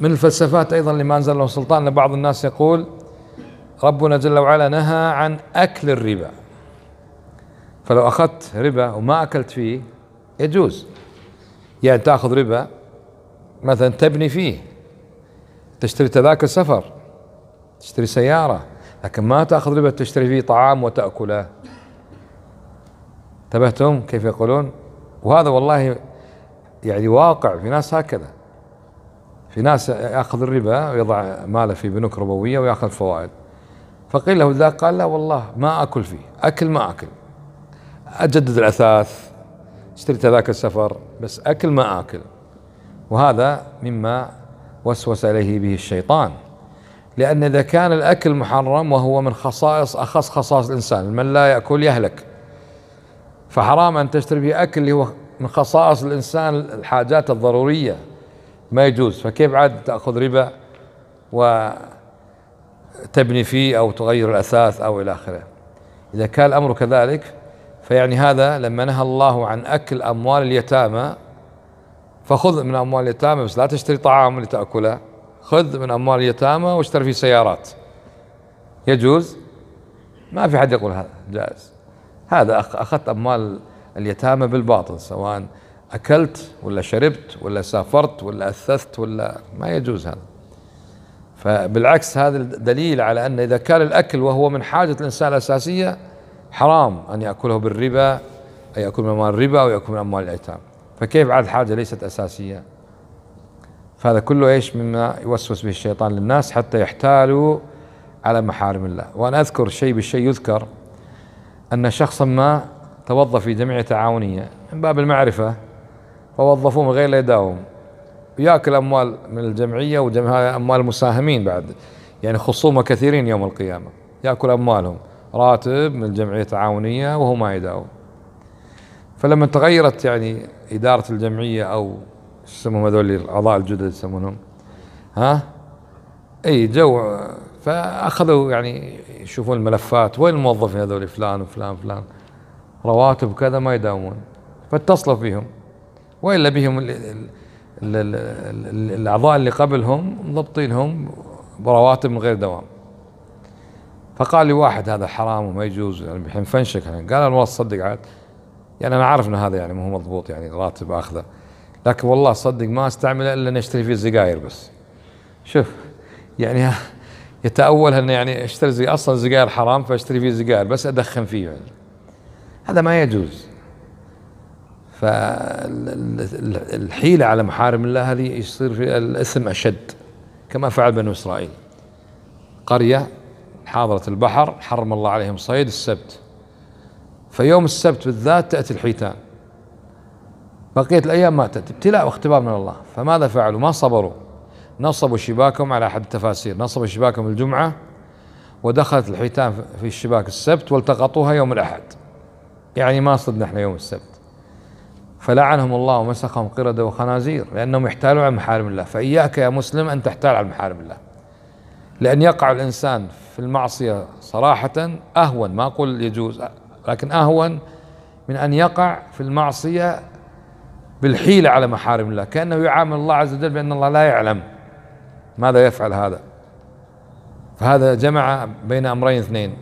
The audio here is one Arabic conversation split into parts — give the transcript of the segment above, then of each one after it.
من الفلسفات أيضا لما أنزل له سلطان بعض الناس يقول ربنا جل وعلا نهى عن أكل الربا. فلو أخذت ربا وما أكلت فيه يجوز. يعني تأخذ ربا مثلا تبني فيه. تشتري تذاكر سفر تشتري سيارة لكن ما تأخذ ربا تشتري فيه طعام وتأكله. انتبهتم كيف يقولون؟ وهذا والله يعني واقع في ناس هكذا. في ناس ياخذ الربا ويضع ماله في بنوك ربويه وياخذ فوائد. فقيل له ذاك قال لا والله ما أكل فيه أكل ما أكل. أجدد الأثاث اشتري تذاكر سفر بس أكل ما أكل. وهذا مما وسوس إليه به الشيطان. لأن إذا كان الأكل محرم وهو من خصائص أخص خصائص الإنسان من لا يأكل يهلك. فحرام أن تشتري به أكل اللي هو من خصائص الإنسان الحاجات الضرورية. ما يجوز. فكيف عاد تأخذ ربا وتبني فيه أو تغير الاثاث أو إلى آخره؟ إذا كان الأمر كذلك فيعني هذا لما نهى الله عن أكل أموال اليتامى فخذ من أموال اليتامى بس لا تشتري طعام لتأكله. خذ من أموال اليتامى واشتري فيه سيارات. يجوز؟ ما في حد يقول هذا جائز. هذا أخذت أموال اليتامى بالباطل سواء أكلت ولا شربت ولا سافرت ولا أثثت ولا ما يجوز هذا. فبالعكس هذا دليل على أن إذا كان الأكل وهو من حاجة الإنسان الأساسية حرام أن يأكله بالربا أن يأكل من أموال الربا أو يأكل من أموال الأيتام. فكيف عاد حاجة ليست أساسية؟ فهذا كله إيش؟ مما يوسوس به الشيطان للناس حتى يحتالوا على محارم الله. وأنا أذكر شيء بالشيء يذكر أن شخصا ما توظف في جمعيه تعاونيه من باب المعرفة فوظفوه من غير لا يداوم. وياكل أموال من الجمعية وجمع أموال المساهمين بعد. يعني خصومة كثيرين يوم القيامة. ياكل أموالهم. راتب من الجمعية التعاونيه وهو ما يداوم. فلما تغيرت يعني إدارة الجمعية أو يسمونهم هذول الأعضاء الجدد يسمونهم ها؟ إي جو فأخذوا يعني يشوفون الملفات وين الموظفين هذول؟ فلان وفلان فلان رواتب كذا ما يداومون. فاتصلوا فيهم. وإلا بهم الأعضاء اللي قبلهم مضبطينهم برواتب من غير دوام. فقال لي واحد هذا حرام وما يجوز يعني الحين فنشك يعني. قال أنا والله صدق عاد. يعني أنا عارف ان هذا يعني مو مضبوط يعني راتب أخذه. لكن والله صدق ما استعمله إلا إني أشتري فيه سجاير بس. شوف يعني يتأول إنه يعني أشتري زي أصلا سجاير حرام فأشتري فيه سجاير بس أدخن فيه يعني. هذا ما يجوز. فالحيلة على محارم الله هذه يصير في الإثم أشد كما فعل بنو إسرائيل. قرية حاضرة البحر حرم الله عليهم صيد السبت. فيوم السبت بالذات تأتي الحيتان. بقية الأيام ما تأتي ابتلاء واختبار من الله. فماذا فعلوا؟ ما صبروا. نصبوا شباكهم على أحد التفاسير. نصبوا شباكهم الجمعة ودخلت الحيتان في الشباك السبت والتقطوها يوم الأحد. يعني ما صدنا إحنا يوم السبت. فلعنهم الله ومسخهم قردة وخنازير لأنهم يحتالون على محارم الله. فإياك يا مسلم أن تحتال على محارم الله. لأن يقع الإنسان في المعصية صراحة أهون ما أقول يجوز لكن أهون من أن يقع في المعصية بالحيلة على محارم الله. كأنه يعامل الله عز وجل بأن الله لا يعلم ماذا يفعل هذا. فهذا جمع بين أمرين اثنين.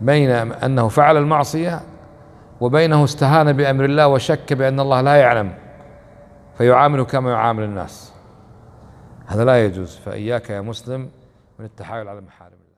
بين أنه فعل المعصية وبينه استهان بأمر الله وشك بأن الله لا يعلم فيعامله كما يعامل الناس. هذا لا يجوز فإياك يا مسلم من التحايل على محارم الله